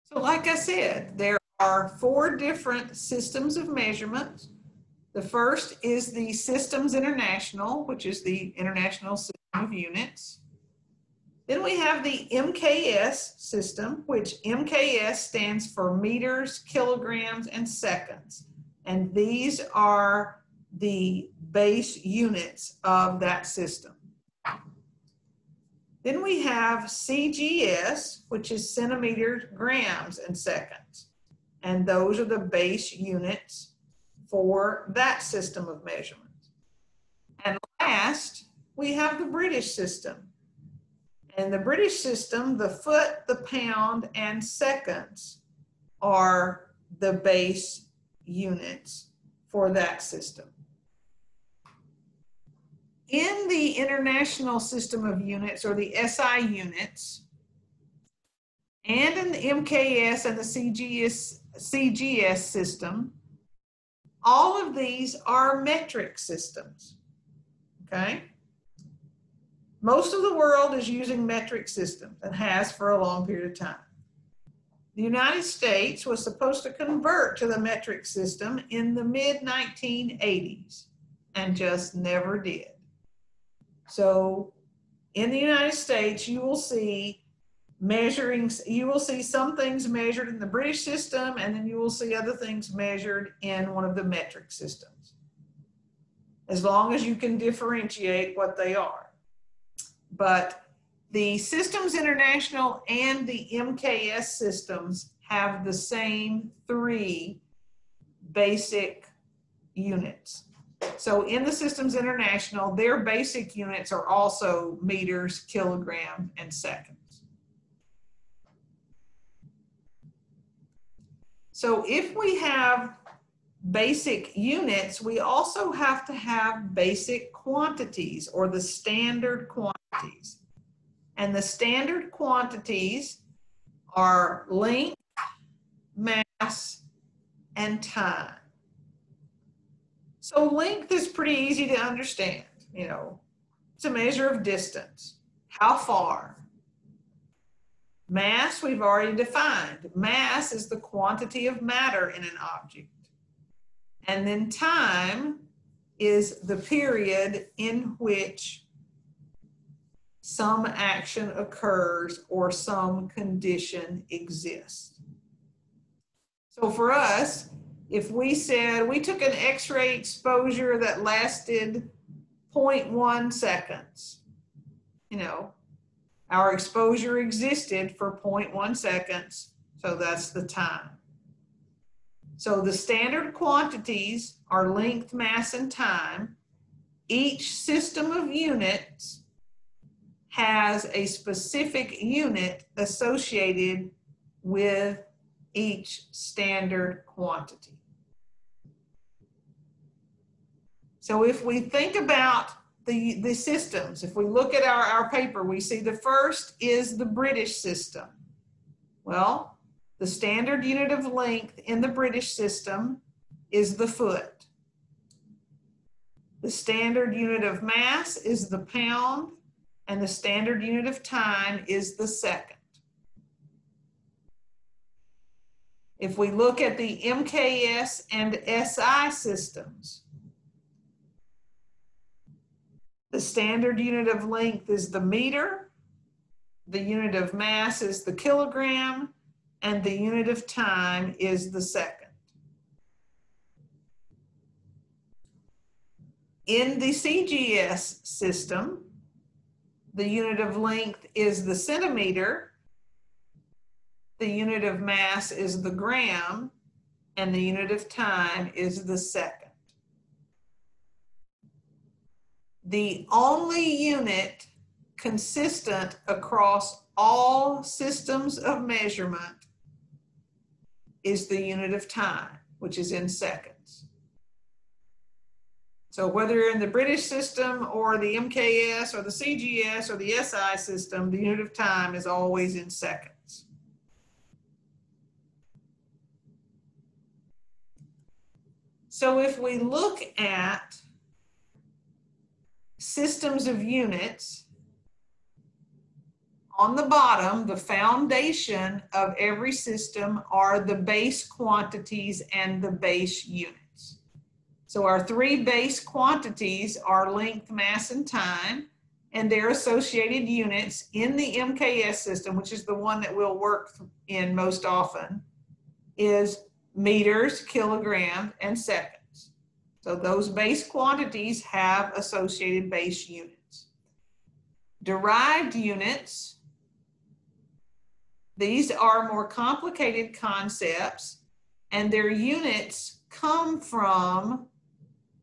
Speaker 2: So like I said, there are four different systems of measurements. The first is the Systems International, which is the International System of Units. Then we have the MKS system, which MKS stands for meters, kilograms, and seconds. And these are the base units of that system. Then we have CGS, which is centimeters, grams, and seconds. And those are the base units for that system of measurements. And last, we have the British system. In the British system, the foot, the pound, and seconds are the base units for that system. In the international system of units or the SI units, and in the MKS and the CGS, CGS system, all of these are metric systems. Okay? Most of the world is using metric systems and has for a long period of time. The United States was supposed to convert to the metric system in the mid 1980s and just never did. So in the United States, you will see measuring, you will see some things measured in the British system, and then you will see other things measured in one of the metric systems. As long as you can differentiate what they are. But the Systems International and the MKS systems have the same three basic units. So in the Systems International, their basic units are also meters, kilogram, and seconds. So if we have basic units, we also have to have basic quantities or the standard quantities. And the standard quantities are length, mass, and time. So length is pretty easy to understand, you know. It's a measure of distance. How far? Mass, we've already defined. Mass is the quantity of matter in an object. And then time is the period in which some action occurs or some condition exists. So for us, if we said we took an x-ray exposure that lasted 0.1 seconds, you know, our exposure existed for 0.1 seconds, so that's the time. So the standard quantities are length, mass, and time. Each system of units has a specific unit associated with each standard quantity. So if we think about the, the systems, if we look at our, our paper, we see the first is the British system. Well, the standard unit of length in the British system is the foot. The standard unit of mass is the pound, and the standard unit of time is the second. If we look at the MKS and SI systems, the standard unit of length is the meter, the unit of mass is the kilogram, and the unit of time is the second. In the CGS system, the unit of length is the centimeter, the unit of mass is the gram, and the unit of time is the second. the only unit consistent across all systems of measurement is the unit of time, which is in seconds. So whether you're in the British system or the MKS or the CGS or the SI system, the unit of time is always in seconds. So if we look at systems of units, on the bottom, the foundation of every system are the base quantities and the base units. So our three base quantities are length, mass, and time, and their associated units in the MKS system, which is the one that we'll work in most often, is meters, kilograms, and seconds. So those base quantities have associated base units. Derived units these are more complicated concepts and their units come from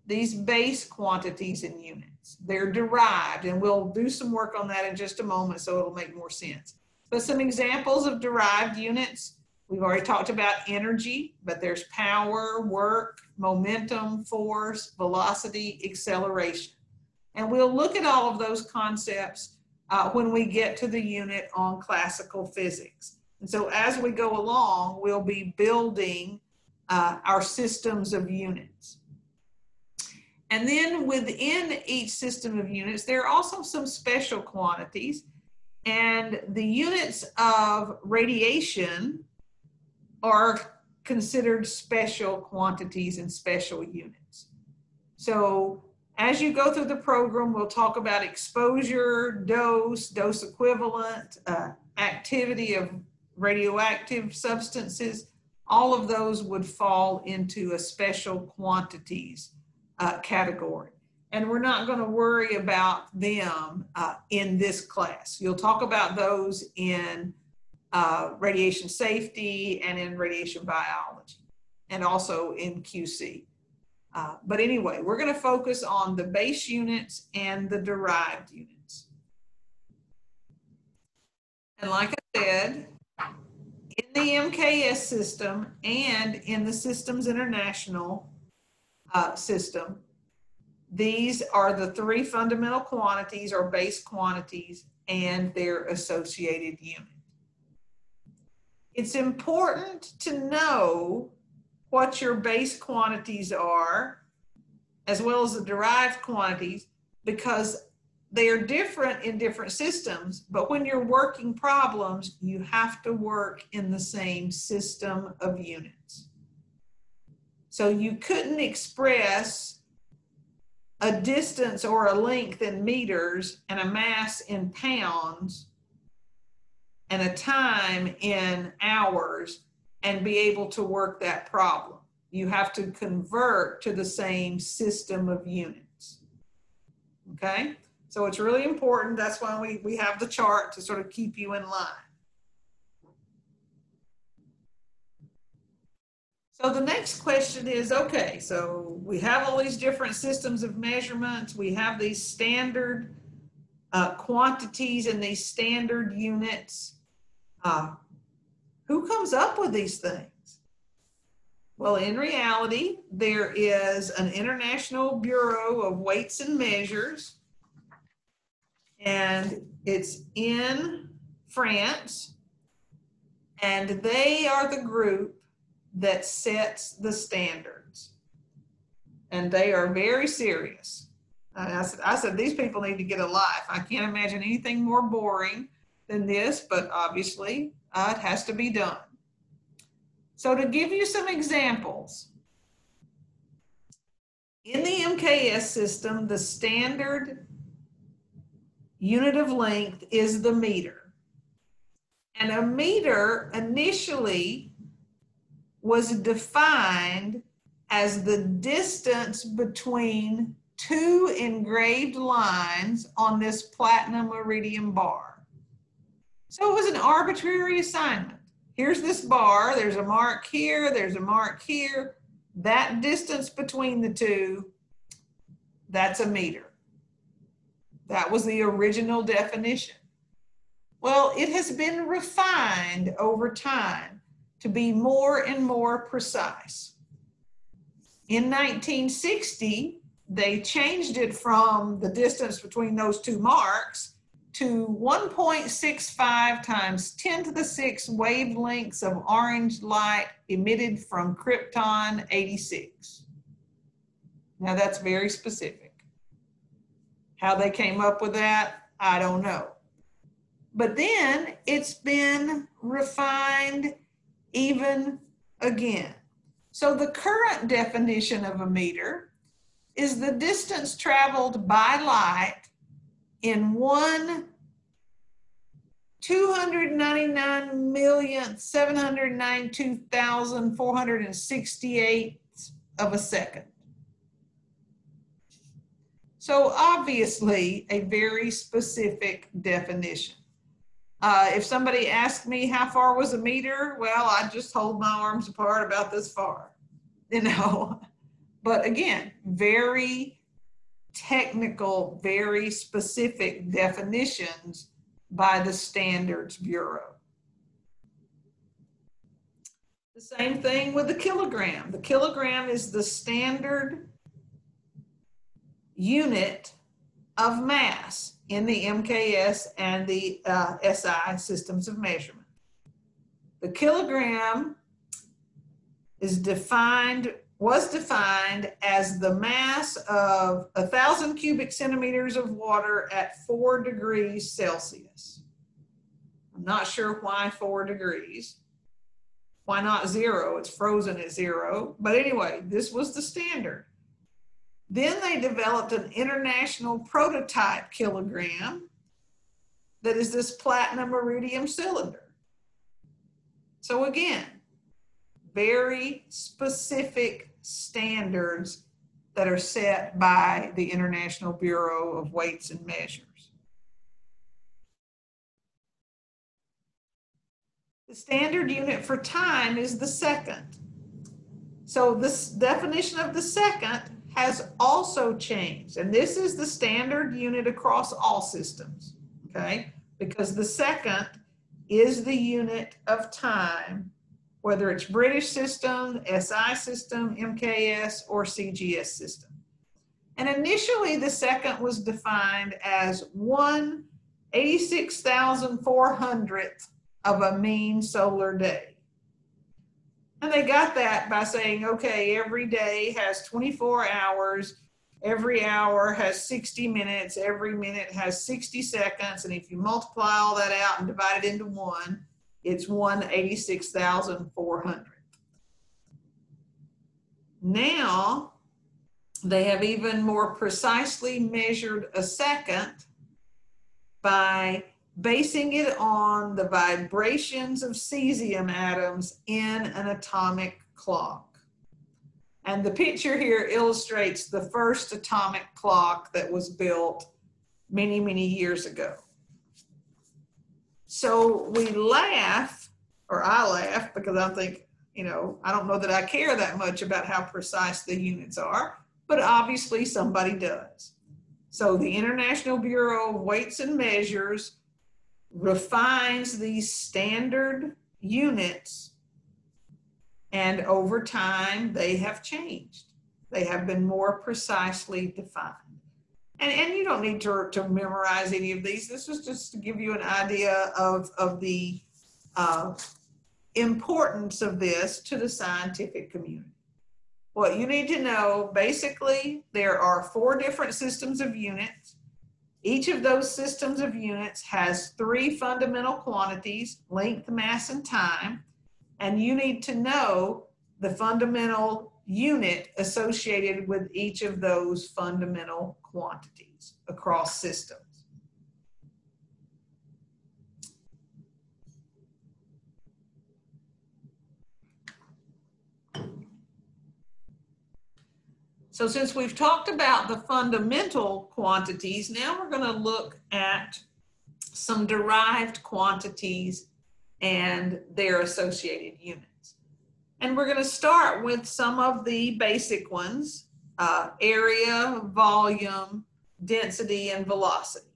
Speaker 2: these base quantities and units. They're derived and we'll do some work on that in just a moment so it'll make more sense. But some examples of derived units, we've already talked about energy, but there's power, work, momentum, force, velocity, acceleration. And we'll look at all of those concepts uh, when we get to the unit on classical physics. And so as we go along, we'll be building uh, our systems of units. And then within each system of units, there are also some special quantities. And the units of radiation are considered special quantities and special units. So as you go through the program, we'll talk about exposure, dose, dose equivalent, uh, activity of radioactive substances. All of those would fall into a special quantities uh, category. And we're not going to worry about them uh, in this class. You'll talk about those in uh, radiation safety and in radiation biology and also in QC. Uh, but anyway, we're going to focus on the base units and the derived units. And like I said, in the MKS system and in the Systems International uh, system, these are the three fundamental quantities or base quantities and their associated unit. It's important to know what your base quantities are, as well as the derived quantities, because they are different in different systems. But when you're working problems, you have to work in the same system of units. So you couldn't express a distance or a length in meters and a mass in pounds and a time in hours and be able to work that problem. You have to convert to the same system of units. Okay? So it's really important. That's why we, we have the chart to sort of keep you in line. So the next question is, okay, so we have all these different systems of measurements. We have these standard uh, quantities and these standard units. Uh, who comes up with these things? Well, in reality, there is an International Bureau of Weights and Measures, and it's in France, and they are the group that sets the standards. And they are very serious. I said, I said, these people need to get a life. I can't imagine anything more boring than this, but obviously uh, it has to be done. So to give you some examples, in the MKS system, the standard unit of length is the meter. And a meter initially was defined as the distance between two engraved lines on this platinum iridium bar. So it was an arbitrary assignment. Here's this bar, there's a mark here, there's a mark here. That distance between the two, that's a meter. That was the original definition. Well, it has been refined over time to be more and more precise. In 1960, they changed it from the distance between those two marks to 1.65 times 10 to the 6 wavelengths of orange light emitted from Krypton 86. Now that's very specific. How they came up with that, I don't know. But then it's been refined even again. So the current definition of a meter is the distance traveled by light in one 299,792,468 of a second. So obviously a very specific definition. Uh, if somebody asked me how far was a meter, well, I just hold my arms apart about this far, you know. But again, very technical, very specific definitions by the Standards Bureau. The same thing with the kilogram. The kilogram is the standard unit of mass in the MKS and the uh, SI systems of measurement. The kilogram is defined, was defined as the mass of a thousand cubic centimeters of water at four degrees Celsius. I'm not sure why four degrees. Why not zero? It's frozen at zero. But anyway, this was the standard. Then they developed an international prototype kilogram that is this platinum iridium cylinder. So again, very specific standards that are set by the International Bureau of Weights and Measures. The standard unit for time is the second. So this definition of the second has also changed. And this is the standard unit across all systems, okay? Because the second is the unit of time, whether it's British system, SI system, MKS, or CGS system. And initially, the second was defined as one 86,400th of a mean solar day. And they got that by saying, okay, every day has 24 hours, every hour has 60 minutes, every minute has 60 seconds. And if you multiply all that out and divide it into one, it's 186,400. Now, they have even more precisely measured a second by basing it on the vibrations of cesium atoms in an atomic clock. And the picture here illustrates the first atomic clock that was built many, many years ago. So we laugh, or I laugh, because I think, you know, I don't know that I care that much about how precise the units are, but obviously somebody does. So the International Bureau of Weights and Measures refines these standard units and over time they have changed. They have been more precisely defined. And, and you don't need to, to memorize any of these. This was just to give you an idea of, of the uh, importance of this to the scientific community. What you need to know, basically, there are four different systems of units. Each of those systems of units has three fundamental quantities, length, mass, and time. And you need to know the fundamental unit associated with each of those fundamental quantities across systems. So since we've talked about the fundamental quantities, now we're going to look at some derived quantities and their associated units. And we're going to start with some of the basic ones, uh, area, volume, density and velocity.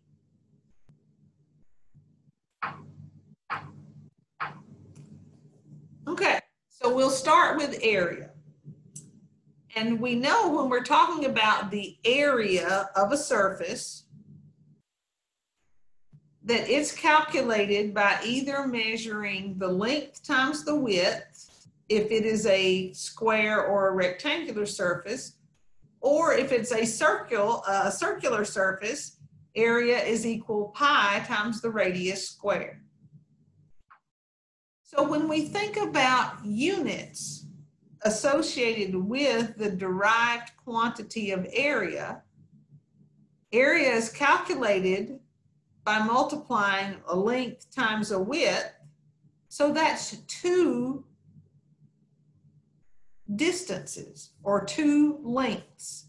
Speaker 2: Okay, so we'll start with area. And we know when we're talking about the area of a surface, that it's calculated by either measuring the length times the width, if it is a square or a rectangular surface, or if it's a circle, a circular surface, area is equal pi times the radius squared. So when we think about units associated with the derived quantity of area, area is calculated by multiplying a length times a width. So that's two distances or two lengths.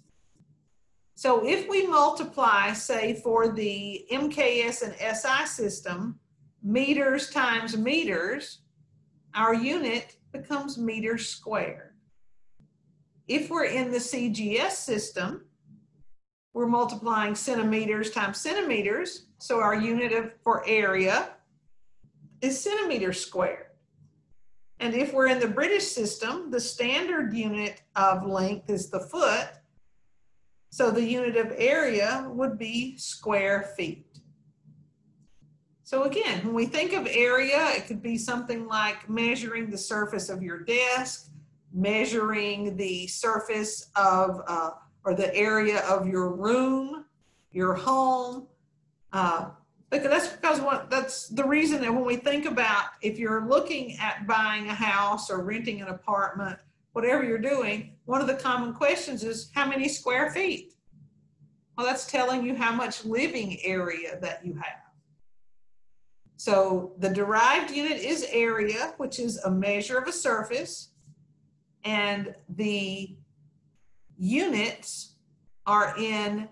Speaker 2: So if we multiply, say for the MKS and SI system, meters times meters, our unit becomes meters squared. If we're in the CGS system, we're multiplying centimeters times centimeters, so our unit of, for area is centimeters squared. And if we're in the British system, the standard unit of length is the foot, so the unit of area would be square feet. So again, when we think of area, it could be something like measuring the surface of your desk, measuring the surface of, uh, or the area of your room, your home. Uh, because that's because what that's the reason that when we think about if you're looking at buying a house or renting an apartment, whatever you're doing, one of the common questions is how many square feet? Well, that's telling you how much living area that you have. So the derived unit is area, which is a measure of a surface, and the units are in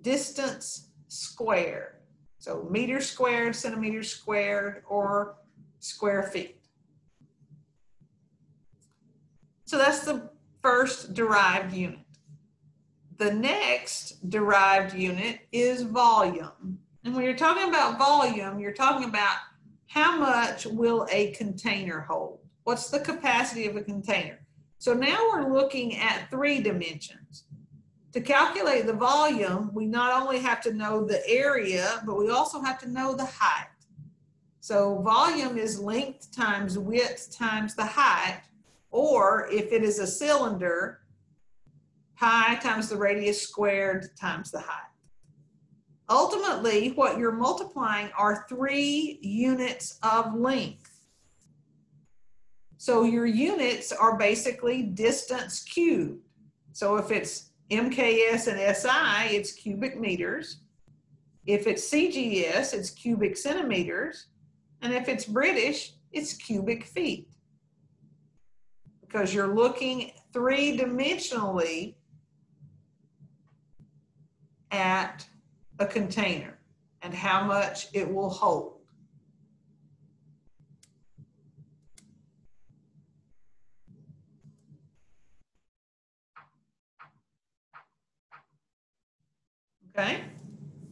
Speaker 2: distance squared. So meter squared, centimeter squared, or square feet. So that's the first derived unit. The next derived unit is volume. And when you're talking about volume, you're talking about how much will a container hold? What's the capacity of a container? So now we're looking at three dimensions. To calculate the volume, we not only have to know the area, but we also have to know the height. So volume is length times width times the height, or if it is a cylinder, pi times the radius squared times the height. Ultimately, what you're multiplying are three units of length. So your units are basically distance cubed. So if it's MKS and SI, it's cubic meters. If it's CGS, it's cubic centimeters. And if it's British, it's cubic feet. Because you're looking three dimensionally at a container and how much it will hold. Okay,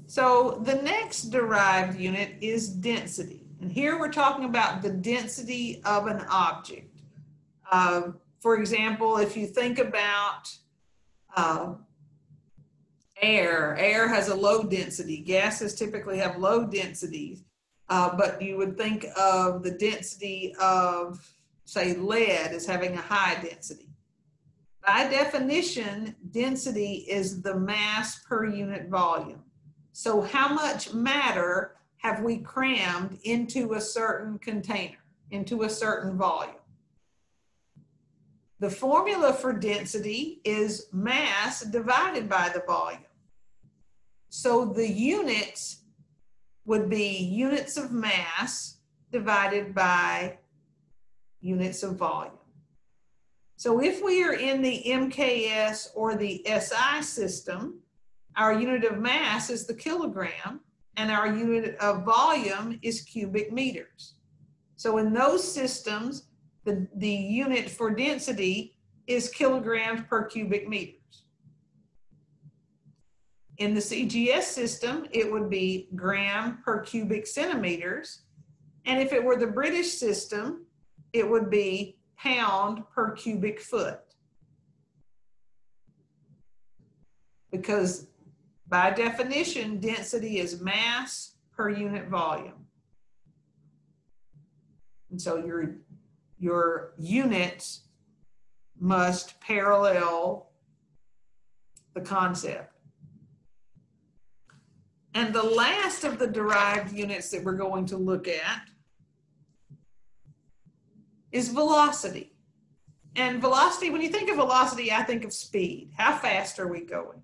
Speaker 2: so the next derived unit is density. And here we're talking about the density of an object. Uh, for example, if you think about uh, air. Air has a low density. Gases typically have low densities, uh, but you would think of the density of, say, lead as having a high density. By definition, density is the mass per unit volume. So how much matter have we crammed into a certain container, into a certain volume? The formula for density is mass divided by the volume. So the units would be units of mass divided by units of volume. So if we are in the MKS or the SI system, our unit of mass is the kilogram and our unit of volume is cubic meters. So in those systems, the, the unit for density is kilograms per cubic meters. In the CGS system, it would be gram per cubic centimeters. And if it were the British system, it would be pound per cubic foot. Because by definition, density is mass per unit volume. And so your, your units must parallel the concept. And the last of the derived units that we're going to look at is velocity. And velocity, when you think of velocity, I think of speed. How fast are we going?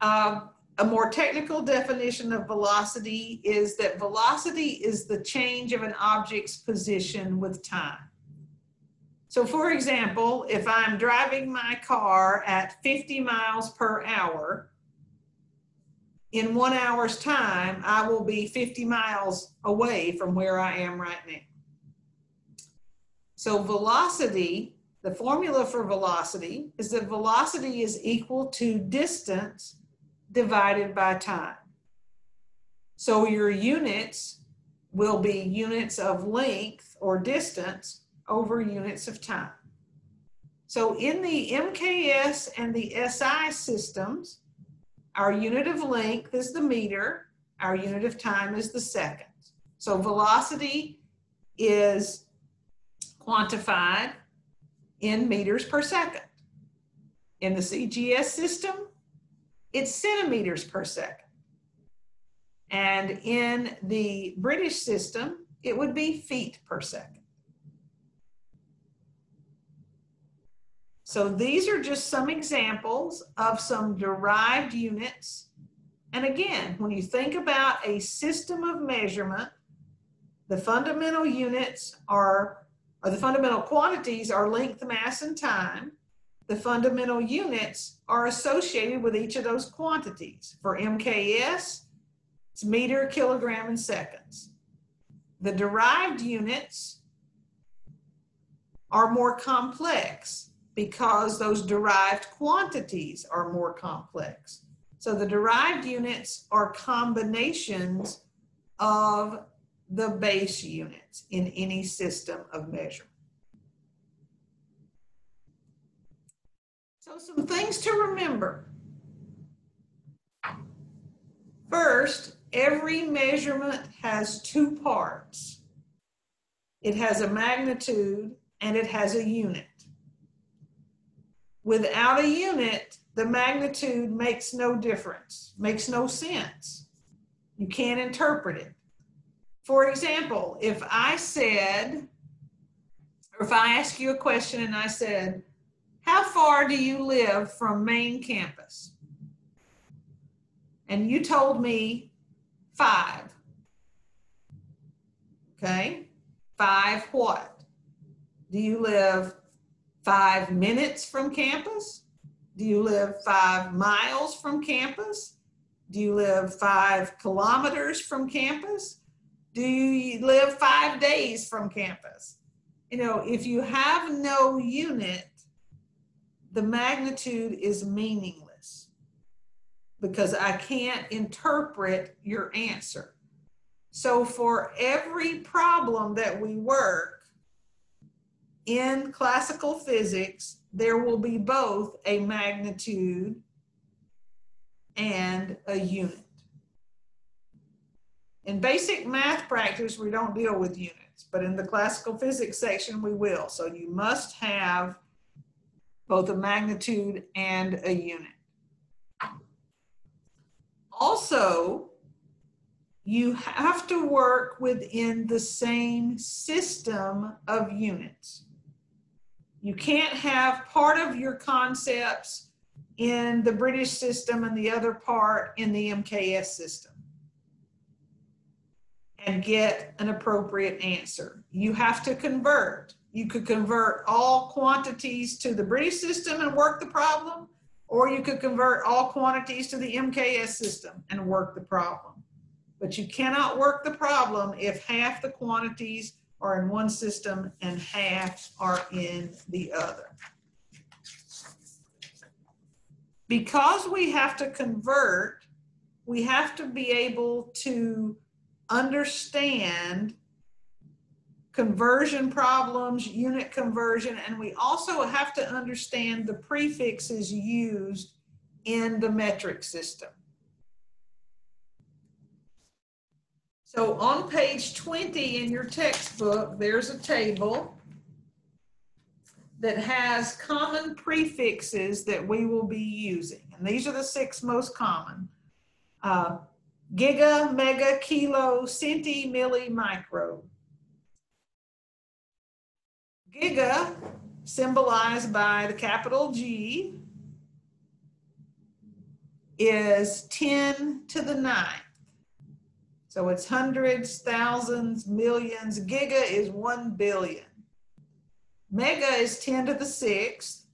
Speaker 2: Um, a more technical definition of velocity is that velocity is the change of an object's position with time. So for example, if I'm driving my car at 50 miles per hour, in one hour's time, I will be 50 miles away from where I am right now. So velocity, the formula for velocity is that velocity is equal to distance divided by time. So your units will be units of length or distance over units of time. So in the MKS and the SI systems, our unit of length is the meter, our unit of time is the second. So velocity is quantified in meters per second. In the CGS system, it's centimeters per second. And in the British system, it would be feet per second. So these are just some examples of some derived units. And again, when you think about a system of measurement, the fundamental units are, Uh, the fundamental quantities are length, mass, and time. The fundamental units are associated with each of those quantities. For MKS, it's meter, kilogram, and seconds. The derived units are more complex because those derived quantities are more complex. So the derived units are combinations of the base units in any system of measurement. So some things to remember. First, every measurement has two parts. It has a magnitude and it has a unit. Without a unit, the magnitude makes no difference, makes no sense. You can't interpret it. For example, if I said, or if I ask you a question and I said, how far do you live from main campus? And you told me five. Okay, five what? Do you live five minutes from campus? Do you live five miles from campus? Do you live five kilometers from campus? Do you live five days from campus? You know, if you have no unit, the magnitude is meaningless because I can't interpret your answer. So for every problem that we work, in classical physics, there will be both a magnitude and a unit. In basic math practice, we don't deal with units, but in the classical physics section, we will. So you must have both a magnitude and a unit. Also, you have to work within the same system of units. You can't have part of your concepts in the British system and the other part in the MKS system and get an appropriate answer. You have to convert. You could convert all quantities to the British system and work the problem, or you could convert all quantities to the MKS system and work the problem. But you cannot work the problem if half the quantities are in one system and half are in the other. Because we have to convert we have to be able to understand conversion problems, unit conversion, and we also have to understand the prefixes used in the metric system. So on page 20 in your textbook, there's a table that has common prefixes that we will be using. And these are the six most common. Uh, giga, mega, kilo, centi, milli, micro. Giga, symbolized by the capital G, is 10 to the ninth. So it's hundreds, thousands, millions. Giga is 1 billion. Mega is 10 to the sixth.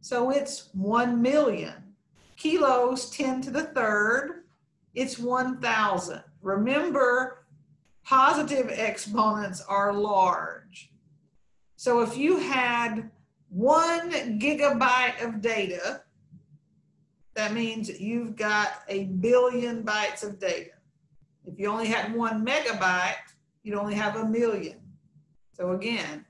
Speaker 2: So it's 1 million. Kilos, 10 to the third. It's 1,000. Remember, positive exponents are large. So if you had one gigabyte of data, that means you've got a billion bytes of data. If you only had one megabyte, you'd only have a million. So again,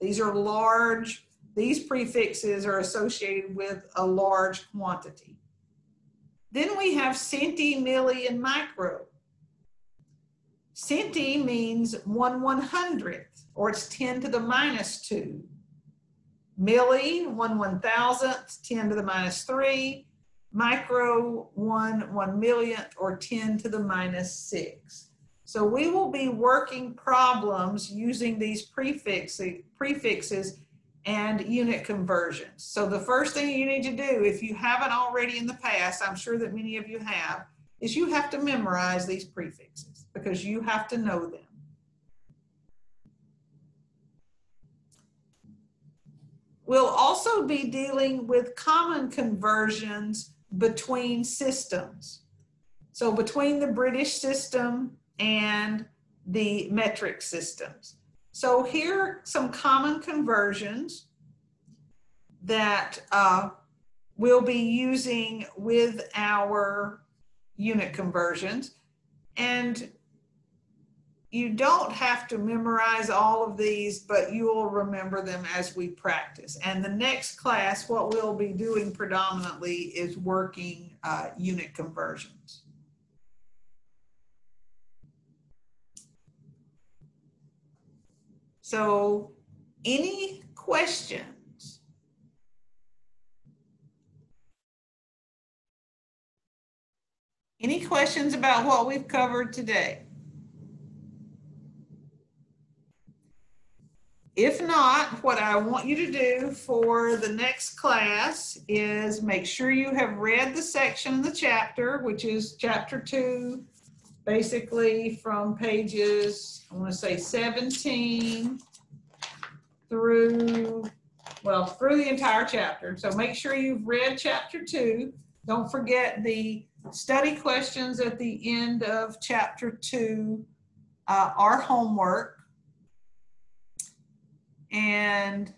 Speaker 2: these are large, these prefixes are associated with a large quantity. Then we have centi, milli, and micro. Centi means one one hundredth, or it's 10 to the minus two. Milli, one one thousandth, 10 to the minus three micro one one millionth or 10 to the minus six. So we will be working problems using these prefixes, prefixes and unit conversions. So the first thing you need to do, if you haven't already in the past, I'm sure that many of you have, is you have to memorize these prefixes because you have to know them. We'll also be dealing with common conversions between systems. So between the British system and the metric systems. So here are some common conversions that uh, we'll be using with our unit conversions. And you don't have to memorize all of these, but you will remember them as we practice. And the next class, what we'll be doing predominantly is working uh, unit conversions. So any questions? Any questions about what we've covered today? If not, what I want you to do for the next class is make sure you have read the section in the chapter, which is chapter two, basically from pages, I want to say 17 through, well, through the entire chapter. So make sure you've read chapter two. Don't forget the study questions at the end of chapter two uh, are homework and